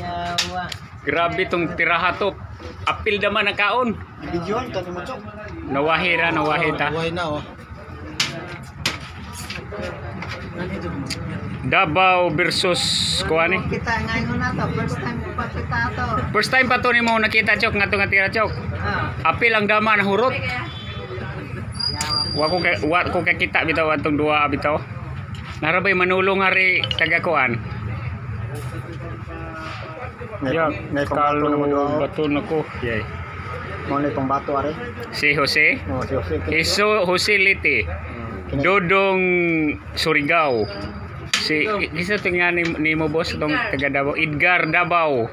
Yawa. Grabe tong tiraha to. Apil naman ang kaon. Bidyon, kani mo chok. Nawahira, nawahita. Buhay na oh. Davao versus kuan eh. Kita ngayon na to, first time pa kita to. First time pa to ni mo nakita chok nga to nga tira chok. Ah. Apil ang dama na hurot. Wa ko ka, wa ko kakita bitaw atong duwa bitaw. Narabay manulong hari taga kuan. Ya, May na mo kalo bato nako. Yay. Mo ni pambato are. Si Jose. Oh, si Jose. Iso Jose Liti. Dodong Surigao. Si isa tingnan ni, ni mo boss tong taga Davao. Edgar Davao.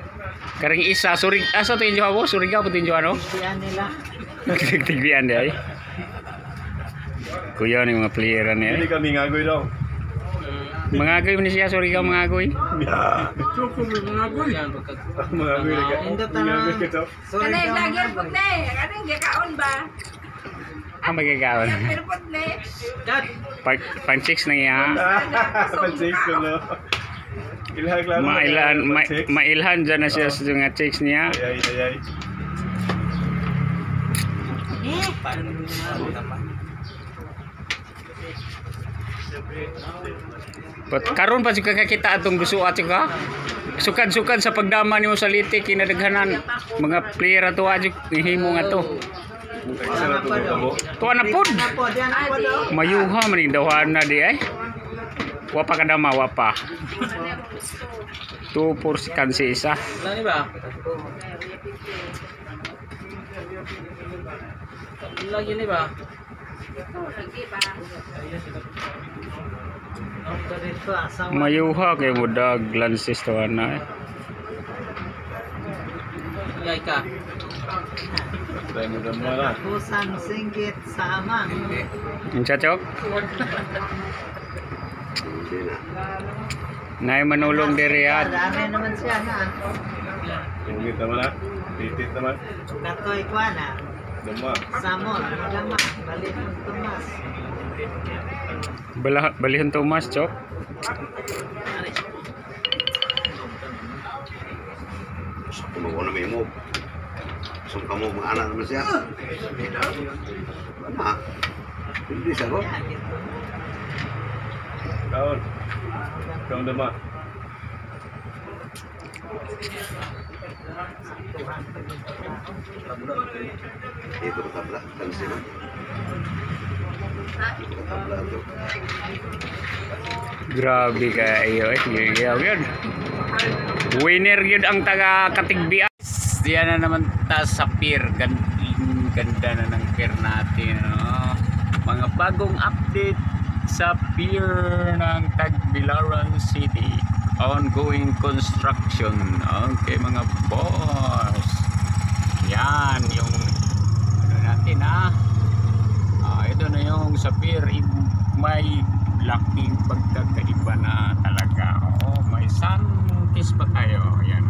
Karing isa Surig asa to injo ako Surigao putin jo ano? Nila. Tigbian dia. eh. Kuya ni mga player ni. Hindi Eh. kami ngagoy daw mengakui Indonesia sorry kau mengakui. Ya cukup mengakui. Mengakui lagi mengakui kita karena lagi pun nih. Karena dia kawan ba apa kayak kawan pancik nih. Ya. Pancik dulu Ilhan ma Ilhan ma Ilhan jana siya sa mga chicks niya. Karon pa sika kakita atong gusto at ka. Sukad-sukad sa pagdama nimo sa litik kinadaghanan mga player ato adyo himo nga to. Isa na to mo. Tuwa na pod. Na po, diyan na po daw. Mayuha man yung dawan na di ay. Wapa ka dama wapa. Two por si kansi isa. Lani ba? Lagi ni ba? Mayuha kay mo dag lansis to na eh. Yay ka. Kusang singgit sa amang. Yung chachok? Nay manulong diri at Dami naman siya na. Ingit naman na. Titit naman. Katoy kwa na. Dama. Samon. Magama. Balik ng Tomas. bala balihon Thomas chok. Mo na may mo. Gusto ka mo mga anak naman siya. Ha? Hindi siya ko. Yan, ito. Kaon. Kaon dama. Ito ka tabla. Kansi na. Ito ka tabla ito. Grabe kayo eh. Yaw yun. Winner yun ang taga katigbian. Diyan na naman ta sa pier. Gan ganda na ng pier natin. No? Mga bagong update sa pier ng Tagbilaran City. Ongoing construction. Okay mga boss. Yan yung ano natin ah. Ah, ito na yung sa pier may laking pagkakaiba na talaga. Oh, may sun-kiss pa tayo. Yan.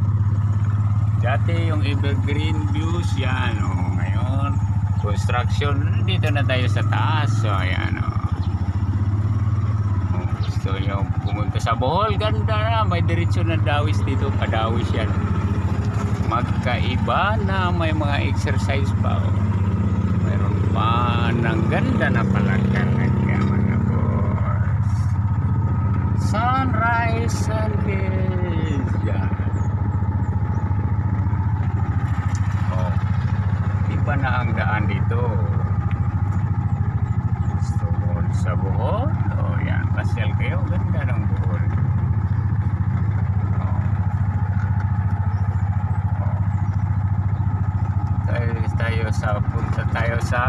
Dati yung evergreen views yan. Oh, ngayon construction dito na tayo sa taas. So, ayan oh. Gusto nyo pumunta sa Bohol, ganda na. May diretsyo na dawis dito. Padawis yan. Magkaiba na may mga exercise pa. Oh. Meron pa ng ganda na pala talaga mga boss. Sunrise, sunrise. Yan. Oh. Iba na ang daan dito. Gusto sa Bohol? Pasyal kayo. Ganda ng Bohol. Oh. Oh tayo, tayo sa punta tayo sa